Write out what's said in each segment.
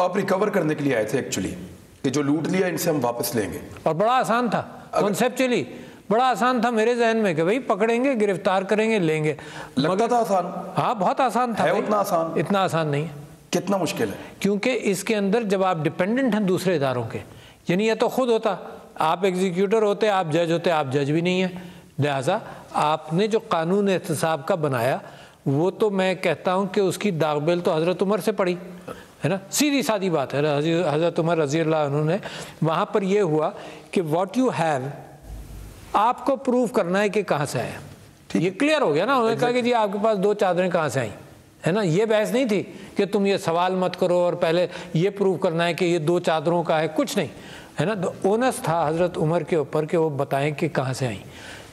आप रिकवर करने के लिए आए थे एक्चुअली कि जो लूट लिया इनसे हम वापस लेंगे। और बड़ा आसान था कॉन्सेप्चुअली बड़ा आसान था मेरे जहन में कि भाई पकड़ेंगे गिरफ़्तार करेंगे लेंगे। लगता था आसान। हाँ बहुत आसान था है उतना आसान? इतना आसान नहीं है। कितना मुश्किल है? क्योंकि इसके अंदर जब आप डिपेंडेंट हैं दूसरे इदारों के यानी या तो खुद होता। आप एग्जीक्यूटर होते आप जज होते आप जज भी नहीं है। लिहाजा आपने जो कानून एहतसाब का बनाया वो तो मैं कहता हूँ कि उसकी दागबेल तो हज़रत उमर से पड़ी। है ना? सीधी सादी बात है हज़रत उमर रज़ी उन्होंने वहाँ पर यह हुआ कि वॉट यू हैव आपको प्रूव करना है कि कहाँ से आया ये क्लियर हो गया ना? उन्होंने कहा कि जी आपके पास दो चादरें कहाँ से आई? है ना? ये बहस नहीं थी कि तुम ये सवाल मत करो और पहले ये प्रूव करना है कि ये दो चादरों का है कुछ नहीं। है ना? तो ओनस था हज़रत उमर के ऊपर कि वो बताएँ कि कहाँ से आई।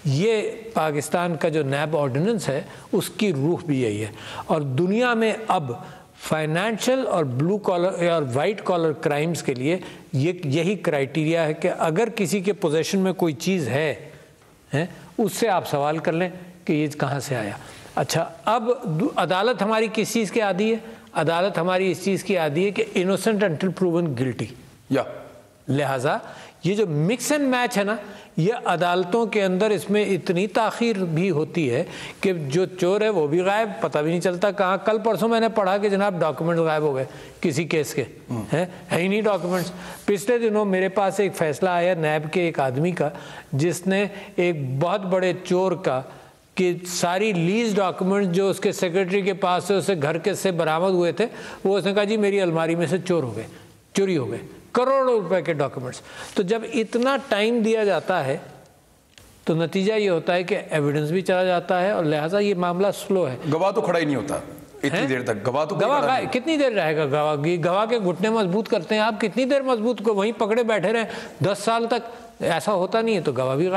ये पाकिस्तान का जो नैब ऑर्डिनेंस है उसकी रूह भी यही है। और दुनिया में अब फाइनेंशियल और ब्लू कॉलर और वाइट कॉलर क्राइम्स के लिए ये, यही क्राइटेरिया है कि अगर किसी के पोजेशन में कोई चीज़ है, हैं, उससे आप सवाल कर लें कि ये कहाँ से आया। अच्छा अब अदालत हमारी किस चीज़ की आदि है? अदालत हमारी इस चीज़ की आदि है कि इनोसेंट अंटिल प्रूवन गिल्टी या। लिहाजा ये जो मिक्स एंड मैच है ना ये अदालतों के अंदर इसमें इतनी ताखीर भी होती है कि जो चोर है वो भी गायब पता भी नहीं चलता कहाँ। कल परसों मैंने पढ़ा कि जनाब डॉक्यूमेंट गायब हो गए किसी केस के। हैं? है ही नहीं डॉक्यूमेंट्स पिछले दिनों मेरे पास एक फ़ैसला आया नैब के एक आदमी का जिसने एक बहुत बड़े चोर का कि सारी लीज डॉक्यूमेंट जो उसके सेक्रेटरी के पास से उसे घर के से बरामद हुए थे वो उसने कहा जी मेरी अलमारी में से चोर हो गए। चोरी हो गए। करोड़ों रुपए के डॉक्यूमेंट्स। तो जब इतना टाइम दिया जाता है तो नतीजा ये होता है कि एविडेंस भी चला जाता है और लिहाजा ये मामला स्लो है। गवाह तो खड़ा ही नहीं होता इतनी देर तक। गवाह तो गवाह कितनी देर रहेगा गवाह गवाह के घुटने मज़बूत करते हैं आप कितनी देर मज़बूत को? वहीं पकड़े बैठे रहे। दस साल तक। ऐसा होता नहीं है तो गवाह भी